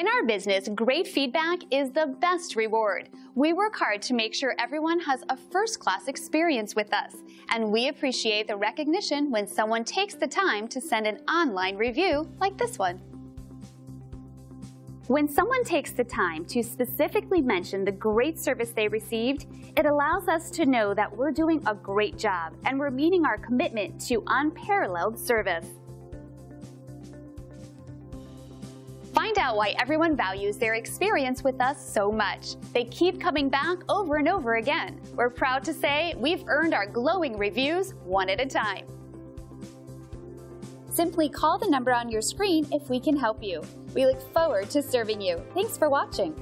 In our business, great feedback is the best reward. We work hard to make sure everyone has a first-class experience with us, and we appreciate the recognition when someone takes the time to send an online review like this one. When someone takes the time to specifically mention the great service they received, it allows us to know that we're doing a great job and we're meeting our commitment to unparalleled service. Out why everyone values their experience with us so much. They keep coming back over and over again. We're proud to say we've earned our glowing reviews one at a time. Simply call the number on your screen if we can help you. We look forward to serving you. Thanks for watching.